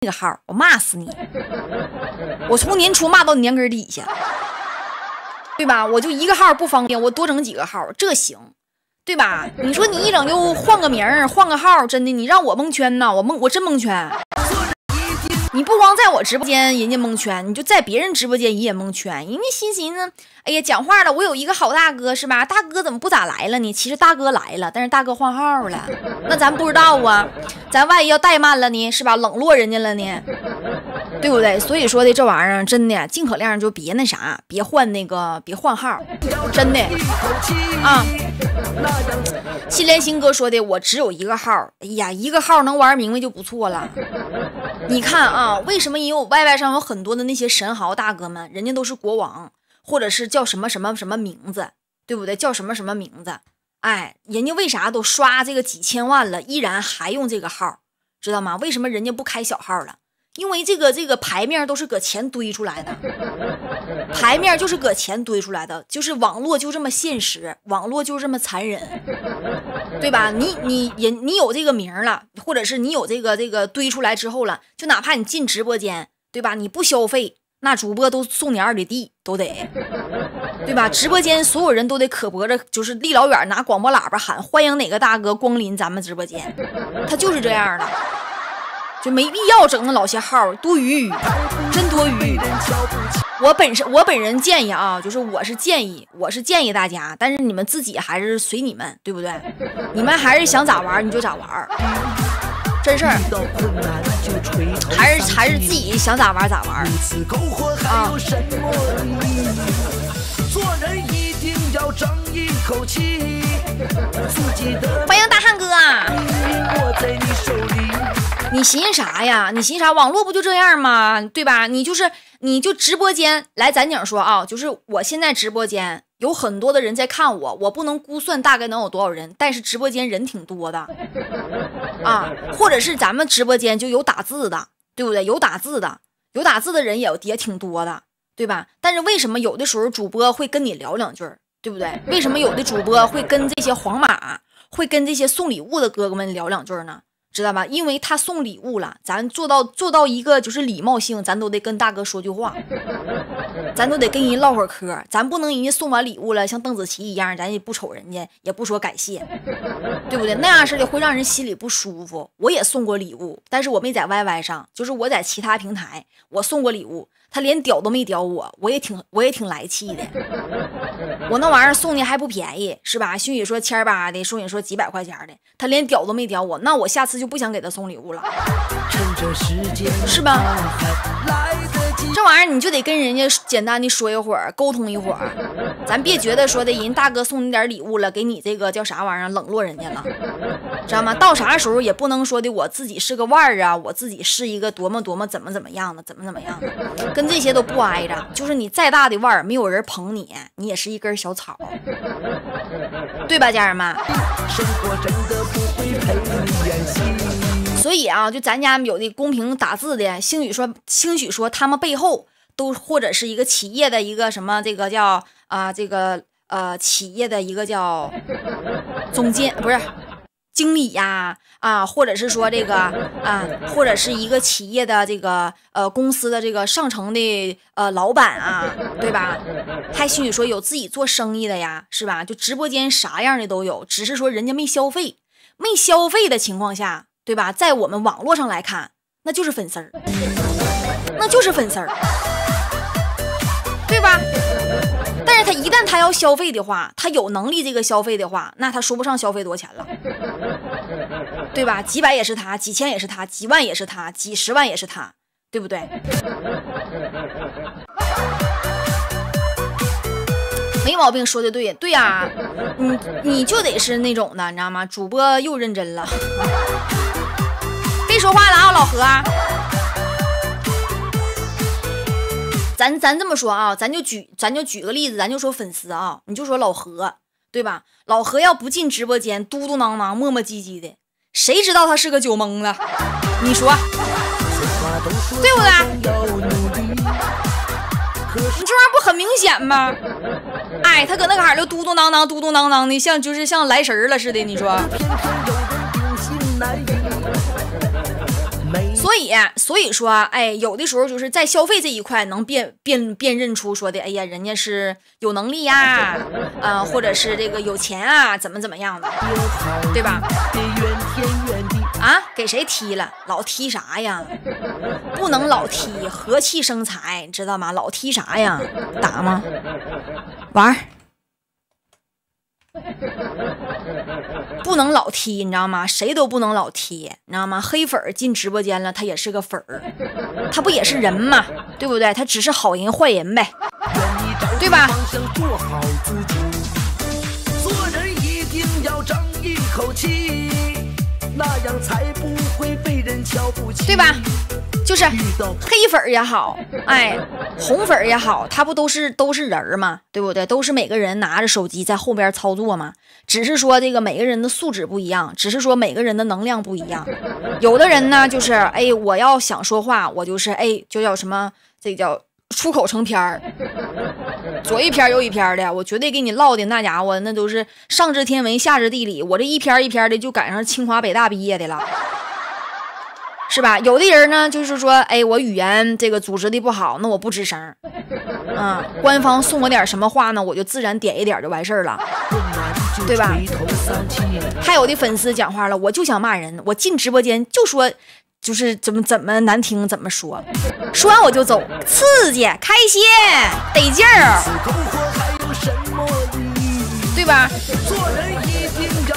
那个号，我骂死你！我从年初骂到年根底下，对吧？我就一个号不方便，我多整几个号，这行，对吧？你说你一整就换个名儿，换个号，真的，你让我蒙圈呢，我蒙，我真蒙圈。你不光在我直播间人家蒙圈，你就在别人直播间你也蒙圈。人家心寻思，哎呀，讲话了，我有一个好大哥是吧？大哥怎么不咋来了呢？其实大哥来了，但是大哥换号了，那咱不知道啊。咱万一要怠慢了呢，是吧？冷落人家了呢，对不对？所以说的这玩意儿真的，尽可量就别那啥，别换那个，别换号，真的啊。新连新哥说的，我只有一个号，哎呀，一个号能玩明白就不错了。你看啊，为什么也有 YY 上有很多的那些神豪大哥们，人家都是国王，或者是叫什么什么什么名字，对不对？叫什么什么名字？哎，人家为啥都刷这个几千万了，依然还用这个号，知道吗？为什么人家不开小号了？因为这个这个牌面都是搁钱堆出来的，牌面就是搁钱堆出来的，就是网络就这么现实，网络就这么残忍，对吧？你你人你有这个名了，或者是你有这个这个堆出来之后了，就哪怕你进直播间，对吧？你不消费，那主播都送你二里地都得，对吧？直播间所有人都得可脖着，就是离老远拿广播喇叭喊欢迎哪个大哥光临咱们直播间，他就是这样的。就没必要整那老些号，多余，真多余。我本身我本人建议啊，就是我是建议，我是建议大家，但是你们自己还是随你们，对不对？你们还是想咋玩你就咋玩，真事儿。还是还是自己想咋玩咋玩啊。欢迎大汉哥。你手里。你寻思啥呀？你寻啥？网络不就这样吗？对吧？你就是你就直播间来，咱讲说啊，就是我现在直播间有很多的人在看我，我不能估算大概能有多少人，但是直播间人挺多的 啊。或者是咱们直播间就有打字的，对不对？有打字的，有打字的人也也挺多的，对吧？但是为什么有的时候主播会跟你聊两句，对不对？为什么有的主播会跟这些皇马，会跟这些送礼物的哥哥们聊两句呢？知道吧？因为他送礼物了，咱做到做到一个就是礼貌性，咱都得跟大哥说句话，咱都得跟人唠会儿嗑，咱不能人家送完礼物了，像邓紫棋一样，咱也不瞅人家，也不说感谢，对不对？那样式的会让人心里不舒服。我也送过礼物，但是我没在 YY 上，就是我在其他平台，我送过礼物。他连屌都没屌我，我也挺我也挺来气的。我那玩意儿送的还不便宜，是吧？兴许说千八的，兴许说几百块钱的，他连屌都没屌我，那我下次就不想给他送礼物了，是吧？这玩意儿你就得跟人家简单的说一会儿，沟通一会儿，咱别觉得说的人大哥送你点礼物了，给你这个叫啥玩意儿冷落人家了，知道吗？到啥时候也不能说的我自己是个腕儿啊，我自己是一个多么多么怎么怎么样的，怎么怎么样的，跟这些都不挨着。就是你再大的腕儿，没有人捧你，你也是一根小草，对吧，家人们？所以啊，就咱家有的公屏打字的，兴许说，兴许说他们背后都或者是一个企业的一个什么，这个叫啊，这个呃企业的一个叫总监，不是经理呀啊，或者是说这个啊，或者是一个企业的这个呃公司的这个上层的呃老板啊，对吧？还兴许说有自己做生意的呀，是吧？就直播间啥样的都有，只是说人家没消费，没消费的情况下。对吧？在我们网络上来看，那就是粉丝儿，那就是粉丝儿，对吧？但是他一旦他要消费的话，他有能力这个消费的话，那他说不上消费多少钱了，对吧？几百也是他，几千也是他，几万也是他，几十万也是他，对不对？没毛病，说的对，对呀，你你就得是那种的，你知道吗？主播又认真了。说话了啊，老何！咱咱这么说啊，咱就举咱就举个例子，咱就说粉丝啊，你就说老何，对吧？老何要不进直播间，嘟嘟囔囔、磨磨唧唧的，谁知道他是个酒蒙子？你说对不对？你这玩意儿不很明显吗？哎，他搁那嘎儿就嘟嘟囔囔、嘟嘟囔囔的，像就是像来神了似的。你说？以，所以说，哎，有的时候就是在消费这一块能辨辨辨认出说的，哎呀，人家是有能力呀，啊，或者是这个有钱啊，怎么怎么样的，对吧？啊，给谁踢了？老踢啥呀？不能老踢，和气生财，知道吗？老踢啥呀？打吗？玩儿。不能老踢，你知道吗？谁都不能老踢，你知道吗？黑粉进直播间了，他也是个粉儿，他不也是人吗？对不对？他只是好人坏人呗，对吧？对吧？就是黑粉也好，哎，红粉也好，他不都是都是人吗？对不对？都是每个人拿着手机在后边操作吗？只是说这个每个人的素质不一样，只是说每个人的能量不一样。有的人呢，就是哎，我要想说话，我就是哎，就叫什么，这叫出口成篇儿，左一篇右一篇的，我绝对给你唠的那家伙，那都是上知天文下知地理，我这一篇一篇的就赶上清华北大毕业的了。是吧？有的人呢，就是说，哎，我语言这个组织的不好，那我不吱声，嗯，官方送我点什么话呢，我就自然点一点就完事儿了，对吧？还有的粉丝讲话了，我就想骂人，我进直播间就说，就是怎么怎么难听怎么说，说完我就走，刺激开心得劲儿，对吧？做人一定要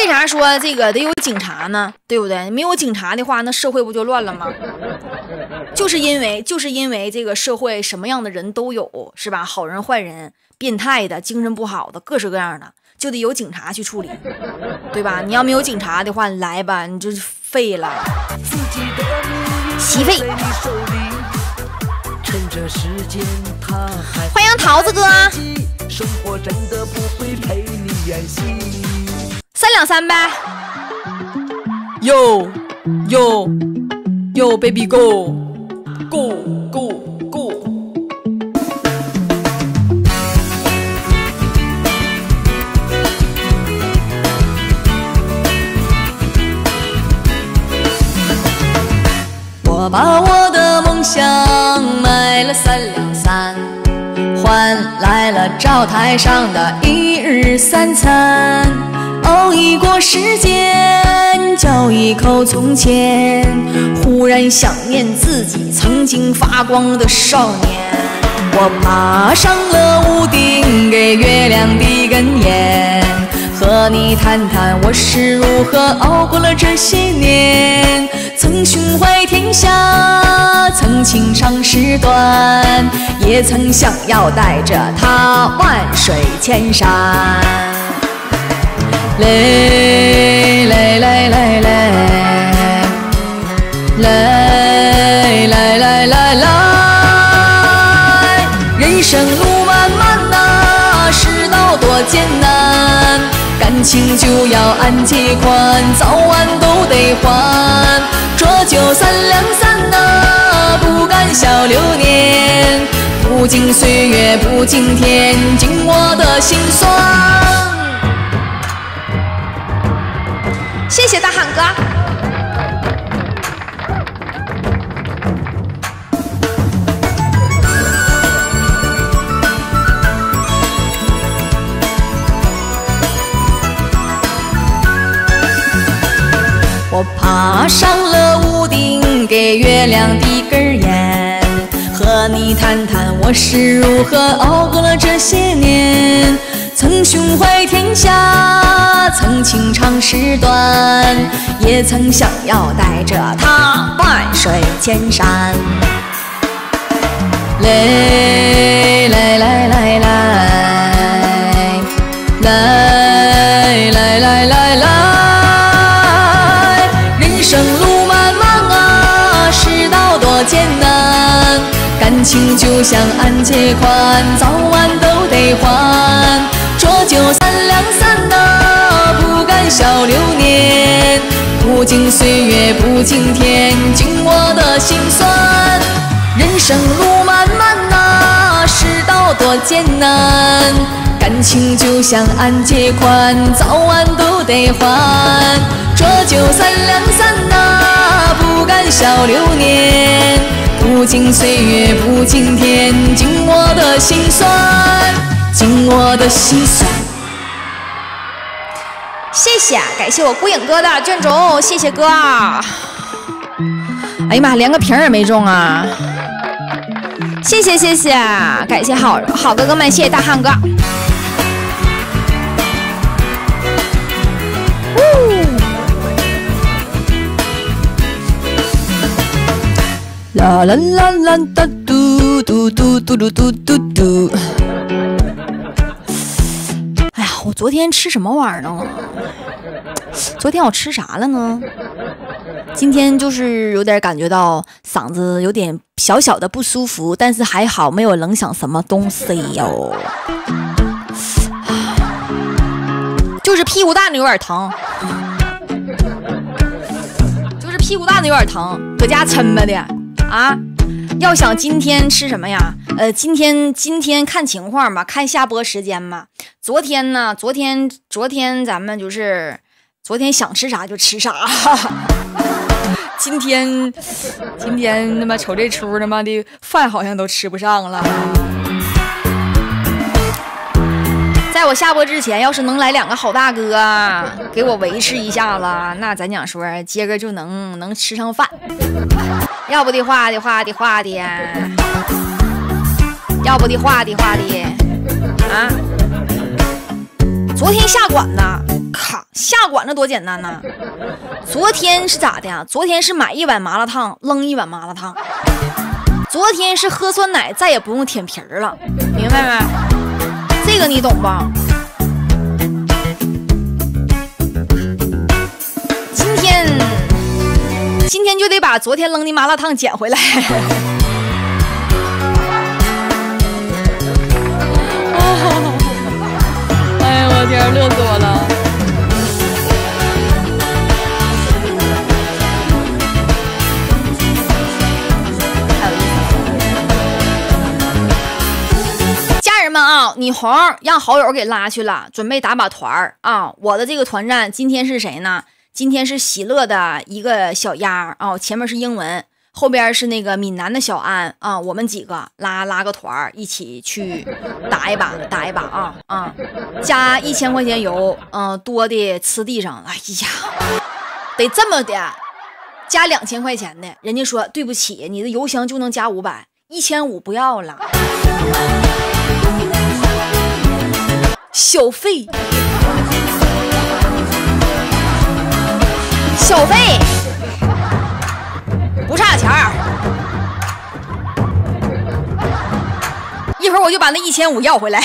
为啥说这个得有警察呢？对不对？没有警察的话，那社会不就乱了吗？就是因为就是因为这个社会什么样的人都有，是吧？好人坏人、变态的、精神不好的，各式各样的，就得有警察去处理，对吧？你要没有警察的话，你来吧，你就是废了，洗废。欢迎桃子哥。三两三呗，Yo Yo Yo Baby Go Go Go Go。我把我的梦想卖了三两三，换来了灶台上的一日三餐。熬一过时间，嚼一口从前，忽然想念自己曾经发光的少年。我爬上了屋顶，给月亮递根烟，和你谈谈我是如何熬过了这些年。曾胸怀天下，曾情长事短，也曾想要带着它万水千山。来来来来来，来来来来来，人生路漫漫呐，世道多艰难，感情就要按揭款，早晚都得还。浊酒三两三呐，不敢笑流年，不敬岁月不敬天，敬我的心酸。谢谢大喊哥。我爬上了屋顶，给月亮递根烟，和你谈谈我是如何熬过了这些年。曾胸怀天下，曾情长时短，也曾想要带着他万水千山。来来来来来，来来来来来，人生路漫漫啊，世道多艰难，感情就像按揭款，早晚都不敬岁月不敬天，敬我的心酸。人生路漫漫呐，世道多艰难。感情就像按揭款，早晚都得还。浊酒三两三呐。了流年，不敬岁月不敬天，敬我的心酸，敬我的心酸。谢谢，感谢我孤影哥的卷轴，谢谢哥。哎呀妈，连个瓶也没中啊！谢谢谢谢，感谢好好哥哥们，谢谢大汉哥。啦啦啦啦哒嘟嘟嘟嘟嘟嘟嘟嘟。我昨天吃什么玩意儿呢？昨天我吃啥了呢？今天就是有点感觉到嗓子有点小小的不舒服，但是还好没有冷响什么东西哟。就是屁股蛋子有点疼，就是屁股蛋子有点疼，搁家抻吧的啊。要想今天吃什么呀？呃，今天今天看情况吧，看下播时间吧。昨天呢，昨天昨天咱们就是昨天想吃啥就吃啥。今天，今天他妈瞅这出，他妈的饭好像都吃不上了。在我下播之前，要是能来两个好大哥给我维持一下子，那咱讲说，接着就能能吃上饭。要不的话的话的话的，要不的话的话的，啊！昨天下馆子，咔下馆子多简单呐！昨天是咋的呀？昨天是买一碗麻辣烫，扔一碗麻辣烫。昨天是喝酸奶，再也不用舔皮儿了，明白没？这你懂吧？今天，今天就得把昨天扔的麻辣烫捡回来。哎呀我天，乐死我了！你红让好友给拉去了，准备打把团儿啊！我的这个团战今天是谁呢？今天是喜乐的一个小鸭啊，前面是英文。后边是那个闽南的小安啊，我们几个拉拉个团儿，一起去打一把，打一把啊啊！加一千块钱油，嗯，多的吃地上。哎呀，得这么的，加两千块钱的，人家说对不起，你的油箱就能加五百，一千五不要了，小费，小费。不差钱儿，一会儿我就把那一千五要回来。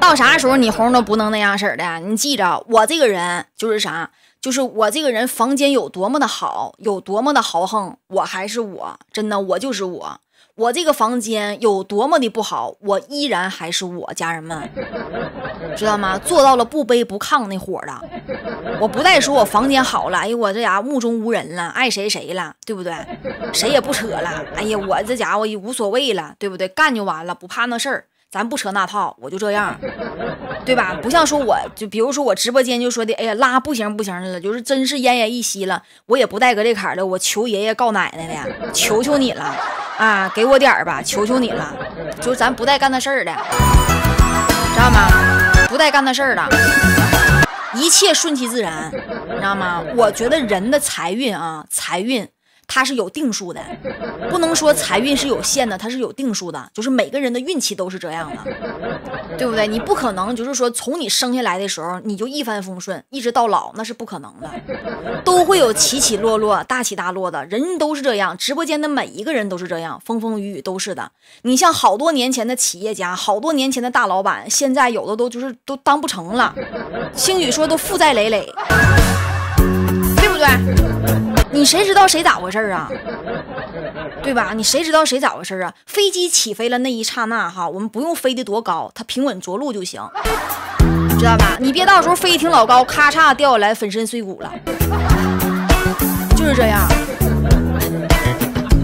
到啥时候你红都不能那样式的，你记着，我这个人就是啥，就是我这个人房间有多么的好，有多么的豪横，我还是我，真的，我就是我。我这个房间有多么的不好，我依然还是我家人们，知道吗？做到了不卑不亢那伙的。我不再说我房间好了，哎呦，我这家目中无人了，爱谁谁了，对不对？谁也不扯了，哎呀，我这家伙也无所谓了，对不对？干就完了，不怕那事儿。咱不扯那套，我就这样，对吧？不像说我就比如说我直播间就说的，哎呀拉不行不行的了，就是真是奄奄一息了，我也不带搁这坎儿的，我求爷爷告奶奶的，求求你了啊，给我点儿吧，求求你了，就是咱不带干那事儿的，知道吗？不带干那事儿的，一切顺其自然，你知道吗？我觉得人的财运啊，财运。它是有定数的，不能说财运是有限的，它是有定数的，就是每个人的运气都是这样的，对不对？你不可能就是说从你生下来的时候你就一帆风顺，一直到老，那是不可能的，都会有起起落落、大起大落的，人都是这样，直播间的每一个人都是这样，风风雨雨都是的。你像好多年前的企业家，好多年前的大老板，现在有的都就是都当不成了，兴许说都负债累累，对不对？你谁知道谁咋回事啊？对吧？你谁知道谁咋回事啊？飞机起飞了那一刹那，哈，我们不用飞得多高，它平稳着陆就行，知道吧？你别到时候飞挺老高，咔嚓掉下来，粉身碎骨了，就是这样。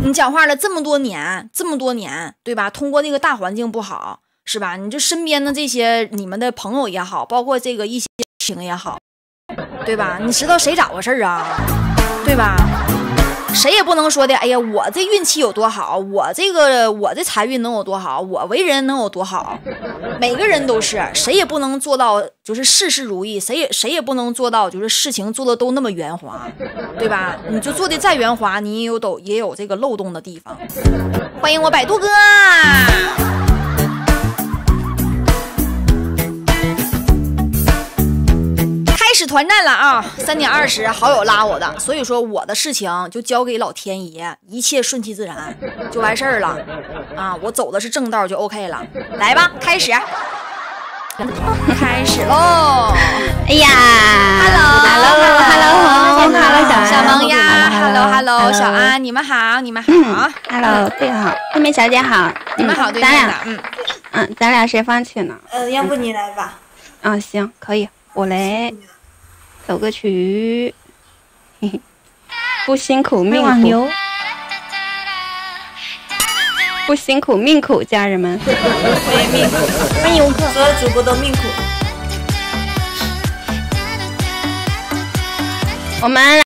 你讲话了这么多年，这么多年，对吧？通过那个大环境不好。是吧？你就身边的这些你们的朋友也好，包括这个一些情也好，对吧？你知道谁咋回事啊？对吧？谁也不能说的，哎呀，我这运气有多好，我这个我这财运能有多好，我为人能有多好？每个人都是，谁也不能做到就是事事如意，谁也谁也不能做到就是事情做的都那么圆滑，对吧？你就做的再圆滑，你也有都也有这个漏洞的地方。欢迎我百度哥。始团战了啊！三点二十，好友拉我的，所以说我的事情就交给老天爷，一切顺其自然就完事儿了啊！我走的是正道就 OK 了，来吧，开始，开始喽！哎呀，Hello，Hello，Hello，Hello，小小萌呀，Hello，Hello，小安，你们好，你们好，Hello，对好，妹妹小姐好，你们好，对咱俩，嗯嗯，咱俩谁放弃呢？嗯，要不你来吧。嗯，行，可以，我来。走个曲，嘿嘿，不辛苦命苦，不辛苦命苦，家人们，欢迎命苦，欢迎游客，所有主播都命苦。我们来